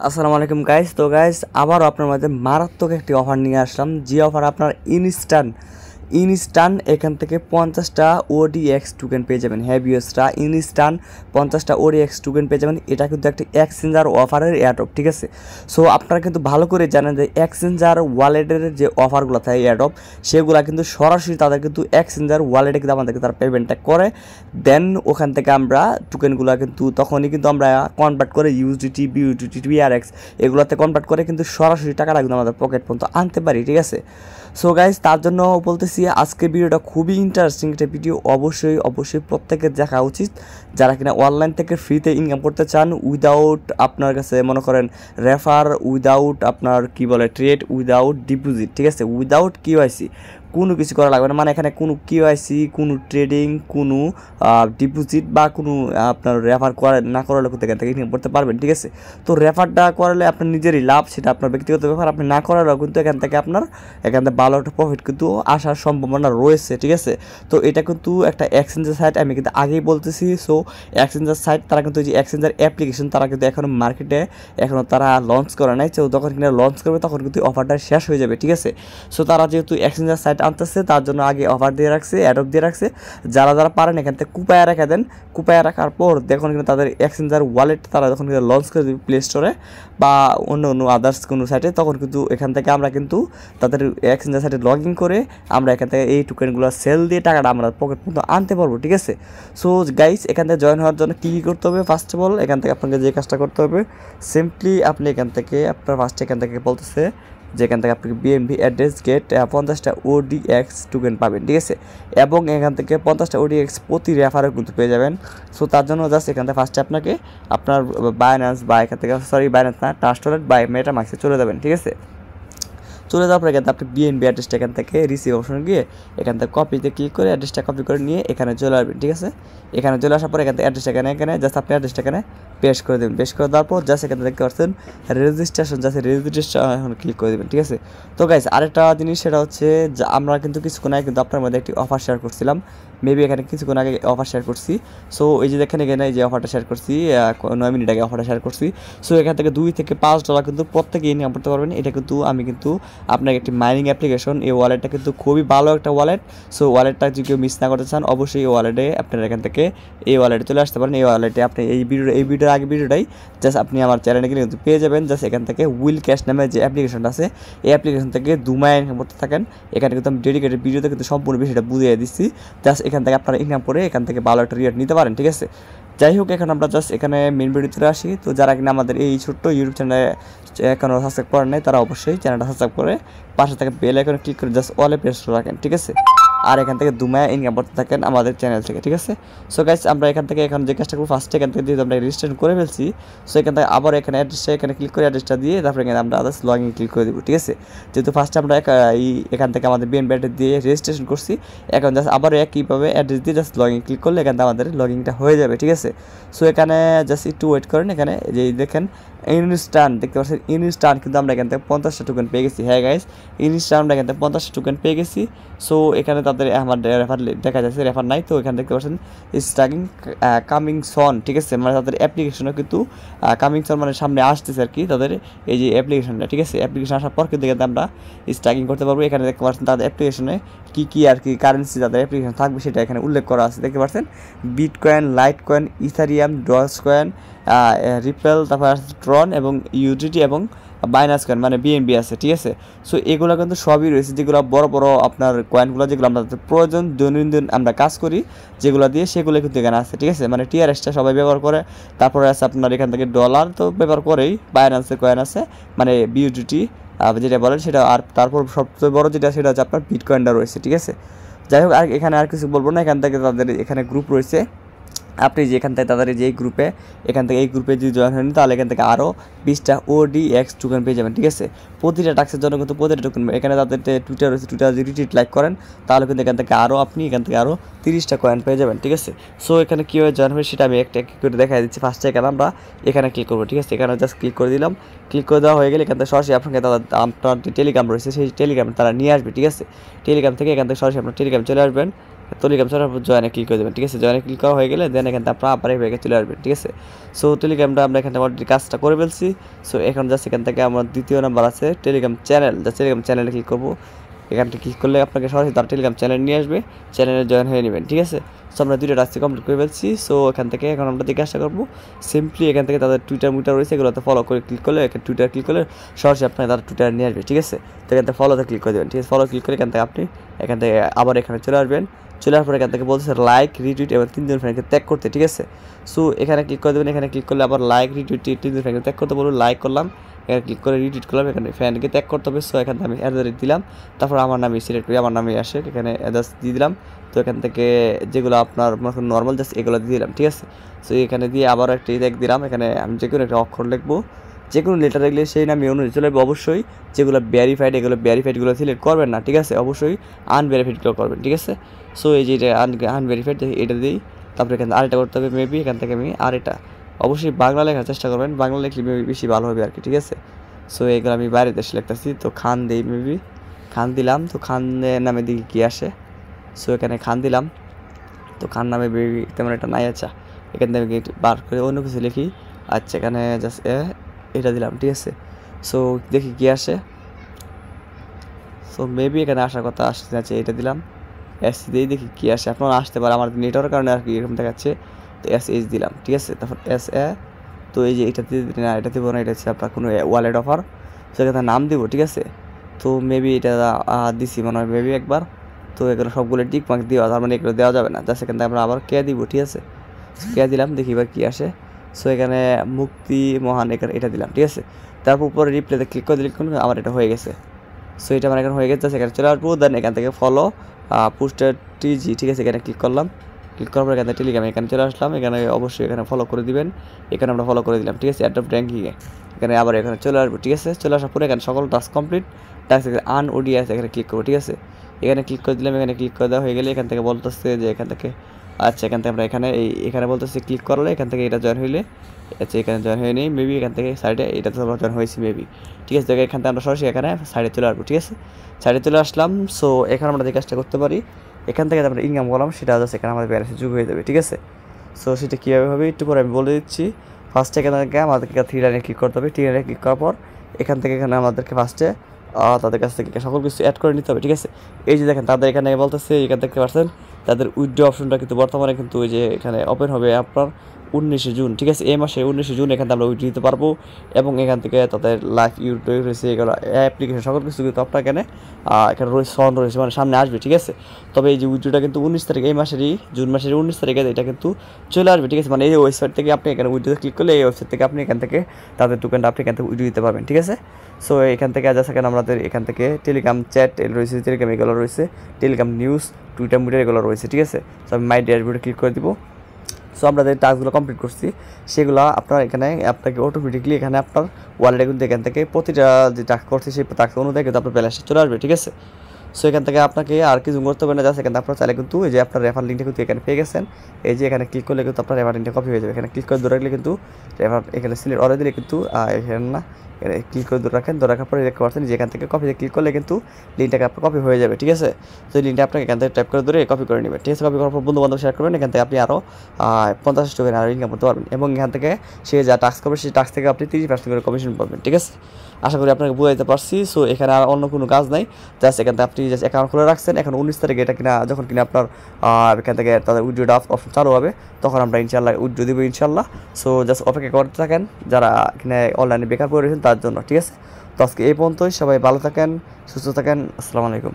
আসসালামু আলাইকুম গাইস তো গাইস আবারও আপনার মাঝে মারাত্মক একটি অফার নিয়ে আসলাম। যে অফার আপনার ইনস্ট্যান্ট ইনস্ট্যান্ট এখান থেকে পঞ্চাশটা ওডি এক্স টুকেন পেয়ে যাবেন। হ্যাভিয়াসটা ইনস্ট্যান্ট পঞ্চাশটা ওডি এক্স টুকেন পেয়ে যাবেন। এটা কিন্তু একটি এক্সচেঞ্জার অফারের অ্যাডপ ঠিক আছে? সো আপনারা কিন্তু ভালো করে জানেন যে এক্সচেঞ্জার ওয়ালেটের যে অফারগুলো থাকে অ্যাডপ সেগুলো কিন্তু সরাসরি তাদের কিন্তু এক্সচেঞ্জার ওয়ালেটে কিন্তু আমাদেরকে তারা পেমেন্টটা করে। দেন ওখান থেকে আমরা টোকেনগুলো কিন্তু তখনই কিন্তু আমরা কনভার্ট করে ইউজিটি বিউটিটি বিআরএক্স এগুলোতে কনভার্ট করে কিন্তু সরাসরি টাকাটা কিন্তু আমাদের পকেট পর্যন্ত আনতে পারি, ঠিক আছে? সো গাইজ তার জন্য বলতেছি আজকে ভিডিওটা খুবই ইন্টারেস্টিং একটা ভিডিও অবশ্যই অবশ্যই প্রত্যেকের দেখা উচিত। যারা কিনা অনলাইন থেকে ফ্রিতে ইনকাম করতে চান উইদাউট আপনার কাছে মনে করেন রেফার উইদাউট আপনার কি বলে ট্রেড উইদাউট ডিপোজিট ঠিক আছে? উইদাউট কিউআইসি কোনো কিছু করা লাগবে না। মানে এখানে কোনো কিউআইসি কোনো ট্রেডিং কোনো ডিপোজিট বা কোনো আপনার রেফার করে, না করালে কিন্তু এখান থেকে ইনকাম করতে পারবেন, ঠিক আছে? তো রেফারটা করলে আপনার নিজেরই লাভ, সেটা আপনার ব্যক্তিগত ব্যাপার। আপনি না করালেও কিন্তু এখান থেকে আপনার, এখান থেকে ভালো একটা প্রফিট কিন্তু আসার সম্ভাবনা রয়েছে, ঠিক আছে? তো এটা কিন্তু একটা এক্সচেঞ্জের সাইট আমি কিন্তু আগেই বলতেছি। সো এক্সচেঞ্জের সাইট তারা কিন্তু যে এক্সচেঞ্জের অ্যাপ্লিকেশন তারা কিন্তু এখনও মার্কেটে এখনও তারা লঞ্চ করে নাই। তো যখন কিনা লঞ্চ করবে, তখন কিন্তু অফারটা শেষ হয়ে যাবে, ঠিক আছে? সো তারা যেহেতু এক্সচেঞ্জের সাইট আনতেছে, তার জন্য আগে অফার দিয়ে রাখছে অ্যাডপ দিয়ে রাখছে। যারা যারা পারেন, এখান থেকে কুপায়া রেখে দেন। কুপায়া রাখার পর দেখুন কিন্তু তাদের এক্সচেঞ্জার ওয়ালেট তারা যখন কিন্তু লঞ্চ করে দেবে প্লে স্টোরে বা অন্য অন্য আদার্স কোনো সাইটে তখন কিন্তু এখান থেকে আমরা কিন্তু তাদের এক্সচেঞ্জার সাইটে লগ ইন করে আমরা এখান থেকে এই টোকেনগুলো সেল দিয়ে টাকাটা আমরা পকেট পর্যন্ত আনতে পারব, ঠিক আছে? সো গাইস এখান থেকে জয়েন হওয়ার জন্য কী কী করতে হবে? ফার্স্ট অফ অল এখান থেকে আপনাকে যে কাজটা করতে হবে সিম্পলি আপনি এখান থেকে, আপনার ফার্স্ট এখান থেকে বলতেছে যেখান থেকে আপনি বিএমভি অ্যাড্রেস গেট পঞ্চাশটা ওডিএক্স টোকেন পাবেন, ঠিক আছে? এবং এখান থেকে পঞ্চাশটা ওডিএক্স প্রতি রেফারও কিন্তু পেয়ে যাবেন। সো তার জন্য জাস্ট এখান থেকে ফার্স্টে আপনাকে আপনার বাইন্যান্স বা এখান থেকে সরি বাইন্যান্স না ট্রাস্টলেট বা মেটা মাসে চলে যাবেন, ঠিক আছে? চলে যাওয়ার পরে থেকে আপনি বিএনবি অ্যাড্রেসটা এখান থেকে রিসিভ অপশন গিয়ে এখান থেকে কপিতে ক্লিক করে অ্যাড্রেসটা কপি করে নিয়ে এখানে চলে আসবেন, ঠিক আছে? এখানে চলে আসার পরে এখান থেকে অ্যাড্রেসটা এখানে এখানে জাস্ট আপনি অ্যাড্রেসটা এখানে পেশ করে দেবেন। পেশ করে দেওয়ার পর জাস্ট এখানে দেখতে পাচ্ছেন রেজিস্ট্রেশন জাস্ট রেজিস্ট্রেশন এখন ক্লিক করে দেবেন, ঠিক আছে? তো গাইস আরেকটা জিনিস সেটা হচ্ছে যে আমরা কিন্তু কিছুক্ষণ আগে কিন্তু আপনার মধ্যে একটি অফার শেয়ার করছিলাম। মেবি এখানে কিছুক্ষণ আগে অফার শেয়ার করছি। সো এই যে দেখেন এখানে যে অফারটা শেয়ার করছি নয় মিনিট আগে অফারটা শেয়ার করছি। সো এখান থেকে দুই থেকে পাঁচ ডলার কিন্তু প্রত্যেকে ইনকাম করতে পারবেন এটা কিন্তু আমি কিন্তু আপনাকে একটি মাইনিং অ্যাপ্লিকেশন এই ওয়ালেটটা কিন্তু খুবই ভালো একটা ওয়ালেট সো ওয়ালেটটা যদি কেউ মিস না করতে চান, অবশ্যই এই ওয়ালেটে আপনারা এখান থেকে এই ওয়ালেটে চলে আসতে পারেন। এই ওয়ালেটে আপনি এই ভিডিও এই ভিডিওর আগে ভিডিওটাই জাস্ট আপনি আমার চ্যানেলে গেলে কিন্তু পেয়ে যাবেন। জাস্ট এখান থেকে উইল ক্যাশ নামে যে অ্যাপ্লিকেশনটা আছে, এই অ্যাপ্লিকেশন থেকে দু মাইন করতে থাকেন। এখানে কিন্তু আমি ডেডিকেটেড ভিডিওতে কিন্তু সম্পূর্ণ বিষয়টা বুঝিয়ে দিচ্ছি। জাস্ট এখান থেকে আপনারা ইনকাম করে এখান থেকে ভালো একটা রিয়াট নিতে পারেন, ঠিক আছে? যাই হোক, এখন আমরা জাস্ট এখানে মেন ভিডিওতে আসি। তো যারা কিনা আমাদের এই ছোট্ট ইউটিউব চ্যানেলে এখনও সাবস্ক্রাইব করেন নাই, তারা অবশ্যই চ্যানেলটা সাবস্ক্রাইব করে পাশে থেকে বেল আইকনে ক্লিক করে জাস্ট অলে প্রেস রাখেন, ঠিক আছে? আর এখান থেকে দুমায় ইনকাম করতে থাকেন আমাদের চ্যানেল থেকে, ঠিক আছে? সো গাইস আমরা এখান থেকে এখন যে কাজটা করব ফার্স্ট এখান থেকে দিয়ে আমরা রেজিস্ট্রেশন করে ফেলছি। সো এখান থেকে আবার এখানে অ্যাড্রেসটা এখানে ক্লিক করে অ্যাড্রেসটা দিয়ে তারপরে এখানে আমরা আদার্স লগ ইন ক্লিক করে দেবো, ঠিক আছে? যেহেতু ফার্স্টে আমরা এই এখান থেকে আমাদের বিএন ব্যাটারি দিয়ে রেজিস্ট্রেশন করছি, এখন জাস্ট আবার একইভাবে অ্যাড্রেস দিয়ে জাস্ট লগ ইন ক্লিক করলে এখান থেকে আমাদের লগ ইনটা হয়ে যাবে, ঠিক আছে? সো এখানে জাস্ট একটু ওয়েট করেন এখানে, যে দেখেন ইনস্টান দেখতে পাচ্ছেন ইনস্টান কিন্তু আমরা এখান থেকে পঞ্চাশটা টোকেন পেয়ে গেছি। হ্যাঁ গাইস ইনস্টান আমরা এখান থেকে পঞ্চাশটা টোকেন পেয়ে গেছি। সো এখানে আমার রেফার দেখা যাচ্ছে, রেফার নাই, তো এখানে দেখতে পাচ্ছেন স্টার্টিং কামিং সন ঠিক আছে? মানে তাদের অ্যাপ্লিকেশনও কিন্তু কামিং সন মানে সামনে আসতেছে আর কি, তাদের এই যে অ্যাপ্লিকেশনটা ঠিক আছে? অ্যাপ্লিকেশন আসার পর কিন্তু এখানে আমরা স্টার্টিং করতে পারব। এখানে দেখতে পাচ্ছেন তাদের অ্যাপ্লিকেশনে কী কী আর কি কারেন্সি তাদের অ্যাপ্লিকেশন থাকবে, সেটা এখানে উল্লেখ করা আছে। দেখতে পাচ্ছেন? Bitcoin litecoin ethereum dogecoin ripple তারপর ট্রন এবং ইউটিটি এবং বাইনাস কয়েন মানে বিএনবি আছে, ঠিক আছে? সো এগুলো কিন্তু সবই রয়েছে যেগুলো বড় বড় আপনার কয়েনগুলো যেগুলো আমরা প্রয়োজন, দৈনন্দিন আমরা কাজ করি, যেগুলো দিয়ে সেগুলো কিন্তু এখানে আছে, ঠিক আছে? মানে টিআরএসটা সবাই ব্যবহার করে, তারপরে আছে আপনার এখান থেকে ডলার তো ব্যবহার করেই বাইনান্সের কয়েন আছে মানে বিউটিটি যেটা বলেন সেটা আর তারপর সবচেয়ে বড় যেটা, সেটা হচ্ছে আপনার বিটকয়েনটা রয়েছে, ঠিক আছে? যাই হোক, আর এখানে আর কিছু বলব না, এখান থেকে তাদের এখানে গ্রুপ রয়েছে। আপনি যে এখান থেকে তাদের যে গ্রুপে এখান থেকে এই গ্রুপে যদি জয়েন হন, তাহলে এখান থেকে আরও বিশটা ওডি এক্স টোকেন পেয়ে যাবেন, ঠিক আছে? প্রতিটা টাক্সের জন্য কিন্তু প্রতিটা টোকেন এখানে তাদের টুইটার রয়েছে টুইটার যদি রিট্রিট লাইক করেন, তাহলে কিন্তু এখান থেকে আরও আপনি এখান থেকে আরও তিরিশটা কয়েন পেয়ে যাবেন, ঠিক আছে? সো এখানে কীভাবে জয়েন হবে সেটা আমি একটা একটি করে দেখা দিচ্ছি। ফার্স্টে এখানে আমরা এখানে ক্লিক করব, ঠিক আছে? এখানে জাস্ট ক্লিক করে দিলাম। ক্লিক করে দেওয়া হয়ে গেলে এখান থেকে সরাসরি আপনাকে তাদের, আপনার যে টেলিগ্রাম রয়েছে, সেই টেলিগ্রাম তারা নিয়ে আসবে, ঠিক আছে? টেলিগ্রাম থেকে এখান থেকে সরাসরি আপনার টেলিগ্রাম চলে আসবেন। টেলিগ্রাম পর জয়েনে ক্লিক করে দেবেন, ঠিক আছে? জয়েনে ক্লিক করা হয়ে গেলে দেন এখান আপনার আবার এই ব্যাগে চলে আসবেন, ঠিক আছে? সো টেলিগ্রামটা আমরা এখানে অলরেডি কাজটা করে ফেলছি। সো এখন জাস্ট এখান থেকে আমার দ্বিতীয় নাম্বার আছে টেলিগ্রাম চ্যানেল জাস্ট টেলিগ্রাম চ্যানেলে ক্লিক করব। এখানটা ক্লিক করলে আপনাকে সরাসরি তার টেলিগ্রাম চ্যানেল নিয়ে আসবে। চ্যানেলে জয়েন হয়ে নেবেন, ঠিক আছে? সো আমরা দুইটা রাস্তা কমপ্লিট করে ফেলছি। সো এখান থেকে এখন আমরা দিকে আশা করব সিম্পলি এখান থেকে তাদের টুইটার মুইটার রয়েছে এগুলোতে ফলো করে ক্লিক করলে এখানে টুইটার ক্লিক করলে সরাসরি আপনাকে তার টুইটার নিয়ে আসবে, ঠিক আছে? তো এখান থেকে ফলোতে ক্লিক করে দেবেন, ঠিক আছে? ফলো ক্লিক করে এখান থেকে আপনি এখান থেকে আবার এখানে চলে আসবেন। চলে আসার পরে এখান থেকে বলতেছে লাইক রিটুইট এবং তিনজন ফ্রেন্ডকে ত্যাগ করতে, ঠিক আছে? সো এখানে ক্লিক করে দেবেন, এখানে ক্লিক করলে আবার লাইক রিটুইট তিনজন ফ্রেন্ডকে ত্যাগ করতে বলুন লাইক করলাম, এখানে ক্লিক করে রিটুইট করলাম, এখানে ফ্যানকে ত্যাগ করতে হবে সো এখানে আমি অ্যাডারে দিলাম, তারপর আমার নামে সিলেক্ট করি আমার নামে আসে, এখানে অ্যাড্রেস দিয়ে দিলাম, তো এখান থেকে যেগুলো আপনার নর্মাল জাস্ট এগুলো দিয়ে দিলাম, ঠিক আছে? সো এখানে দিয়ে আবার একটা ট্যাগ দিলাম, এখানে আমি যে কোনো একটা অক্ষর লিখব যে কোনো লেটার লিখলে সেই নামে অনুযায়ী চলে যাবে অবশ্যই। যেগুলো ভ্যারিফাইড এগুলো ভ্যারিফাইডগুলো সিলেক্ট করবেন না, ঠিক আছে? অবশ্যই আনভেরিফাইডগুলো করবেন, ঠিক আছে? সো এই যে এটা আনভেরিফাইড এটা দিই তারপরে এখানে আরেকটা করতে হবে মেবি এখান থেকে আমি আর এটা অবশ্যই বাংলা লেখার চেষ্টা করবেন, বাংলা লিখলে মেবি বেশি ভালো হবে আর কি, ঠিক আছে? সো এগুলো আমি বাইরে দেশে লিখতেছি তো খান দিই মেবি খান দিলাম, তো খান নামে দিকে কী আসে? সো এখানে খান দিলাম, তো খান নামে বেবি তেমন একটা নাই আচ্ছা। এখান থেকে বার করে অন্য কিছু লিখি। আচ্ছা এখানে জাস্ট এটা দিলাম, ঠিক আছে? সো দেখি কী আসে। সো মেবি এখানে আসার কথা আসতে যাচ্ছে এটা দিলাম। এস দিয়েই দেখি কী আসে। আপনারা আসতে পারে আমার নেটওয়ার্কের কারণে আর কি এরকম দেখাচ্ছে। তো এস এইচ দিলাম, ঠিক আছে? তারপর এস এ তো এই যে এটা দিয়ে না, এটা দেবো না, এটা হচ্ছে আপনার কোনো ওয়ালেট অফার সেখানে নাম দিব, ঠিক আছে? তো মেবি এটা দিছি, মনে হয় মেবি একবার। তো এগুলো সবগুলো টিক মার্ক দেওয়া, তার মানে এগুলো দেওয়া যাবে না। জাস্ট এখান থেকে আমরা আবার কে দিব, ঠিক আছে? কে দিলাম, দেখি এবার কী আসে। সো এখানে মুক্তি মহান এখানে এটা দিলাম, ঠিক আছে? তারপর উপরে রিপ্লেতে ক্লিক করে দিলে কিন্তু আমার এটা হয়ে গেছে। সো এটা আমার এখানে হয়ে গেছে, সেখানে চলে আসব দেন এখান থেকে ফলো পোস্টার টিজি ঠিক আছে? এখানে ক্লিক করলাম। ক্লিক করার পর এখানে টেলিগ্রাম এখানে চলে আসলাম, এখানে অবশ্যই এখানে ফলো করে দিবেন। এখানে আমরা ফলো করে দিলাম, ঠিক আছে? অ্যাডপ র্যাঙ্কিংয়ে এখানে আবার এখানে চলে আসব, ঠিক আছে? চলে আসার পরে এখানে সকল টাস্ক কমপ্লিট টাস্ক আন ওডিএস এখানে ক্লিক করব, ঠিক আছে? এখানে ক্লিক করে দিলাম, এখানে ক্লিক করে দেওয়া হয়ে গেলে এখান থেকে বলতেছে যে এখান থেকে আচ্ছা এখান থেকে আমরা এখানে এই, এখানে বলতেছি ক্লিক করলে এখান থেকে এটা জয়েন হইলে আচ্ছা এখানে জয়েন হয়ে মেবি এখান থেকে সাইডে এটা তো আমরা জয়েন হয়েছি মেবি ঠিক আছে এখান থেকে আমরা সরাসরি এখানে সাইডে চলে আসব, ঠিক আছে? সাইডে চলে আসলাম সো এখানে আমরা যে কাজটা করতে পারি, এখান থেকে আমরা ইনকাম করলাম, সেটা জাস্ট এখানে আমাদের ব্যালেন্সে যোগ হয়ে যাবে, ঠিক আছে? সো সেটা কীভাবে হবে, একটু পরে আমি বলে দিচ্ছি। ফার্স্টে এখানে থেকে আমাদেরকে থ্রি লাইনে ক্লিক করতে হবে থ্রি লাইনে ক্লিক করার পর, এখান থেকে এখানে আমাদেরকে ফার্স্টে তাদের কাছ থেকে সকল কিছু অ্যাড করে নিতে হবে, ঠিক আছে? এই যে দেখেন, তাদের এখানে বলতেছে, এখান দেখতে পাচ্ছেন তাদের উইথড্র অপশনটা কিন্তু বর্তমানে কিন্তু ওই যে এখানে ওপেন হবে আপনার। উনিশে জুন, ঠিক আছে? এই মাসে উনিশে জুন এখান থেকে আমরা উইথ দিতে পারব এবং এখান থেকে তাদের লাইফ ইউটিউব রয়েছে, এগুলো অ্যাপ্লিকেশন সকল কিছু কিন্তু আপনার এখানে এখানে রয়েছে সন রয়েছে মানে সামনে আসবে, ঠিক আছে? তবে এই যে উইথড্রটা কিন্তু উনিশ তারিখ, এই মাসেরই, জুন মাসের উনিশ তারিখে এটা কিন্তু চলে আসবে, ঠিক আছে? মানে এই ওয়েবসাইট থেকে আপনি এখানে উইথড্রোতে ক্লিক করলে এই ওয়েবসাইট থেকে আপনি এখান থেকে তাদের টোকেনটা আপনি এখান থেকে উইথড্রো দিতে পারবেন, ঠিক আছে? সো এখান থেকে আজ এখানে আমাদের এখান থেকে টেলিগ্রাম চ্যাট রয়েছে টেলিগ্রাম এগুলো রয়েছে টেলিগ্রাম নিউজ টুইটার মিটার এগুলো রয়েছে, ঠিক আছে? সো আমি মাই ড্যাশবোর্ডে ক্লিক করে দিব। সো আমরা যে টাস্কগুলো কমপ্লিট করছি, সেগুলো আপনার এখানে আপনাকে অটোমেটিকলি এখানে আপনার ওয়ালেটে কিন্তু এখান থেকে প্রতিটা যে টাস্ক করছে, সেই টাস্ক অনুযায়ী কিন্তু আপনার ব্যালেন্সে চলে আসবে, ঠিক আছে? সো এখান থেকে আপনাকে আর কিছু করতে হবে না জাস্ট এখানে আপনার চাইলে কিন্তু এই যে আপনার রেফার লিঙ্কটা কিন্তু এখানে পেয়ে গেছেন। এই যে এখানে ক্লিক করলে কিন্তু আপনার রেফার লিঙ্কটা কপি হয়ে যাবে। এখানে ক্লিক করে ধরে কিন্তু রেফার এখানে সিলেক্ট অর্ডার দিলে কিন্তু এখানে না ক্লিক করে ধরে রাখেন, ধরে রাখার পরে দেখতে পাচ্ছেন যে এখান থেকে কপিতে ক্লিক করলে কিন্তু লিঙ্কটাকে আপনার কপি হয়ে যাবে, ঠিক আছে? তো লিঙ্কটা আপনাকে এখান থেকে টাইপ করে ধরে কপি করে নেবেন ঠিক আছে? কপি করার পর বন্ধু বান্ধব শেয়ার করবেন, এখান থেকে আপনি আরও পঞ্চাশ টাকা আরও ইনকাম করতে পারবেন এবং এখান থেকে সে যা টাস্ক করবে, সেই টাস্ক থেকে আপনি তিরিশ পার্সেন্ট করে কমিশন পাবেন, ঠিক আছে? আশা করি আপনাকে বুঝাইতে পারছি সো এখানে আর অন্য কোনো কাজ নাই জাস্ট এখান থেকে আপনি জাস্ট অ্যাকাউন্ট খুলে রাখছেন, এখন উনিশ তারিখে এটা কিনা, যখন কিনা আপনার এখান থেকে তাদের উইড্রোটা অপশন চালু হবে, তখন আমরা ইনশাল্লাহ উইড্রো দেবো ইনশাল্লাহ সো জাস্ট অপেক্ষা করতে থাকেন, যারা এখানে অনলাইনে বেকার পড়ে রয়েছেন তার জন্য, ঠিক আছে? তো আজকে এই পর্যন্তই, সবাই ভালো থাকেন, সুস্থ থাকেন, আসসালামু আলাইকুম।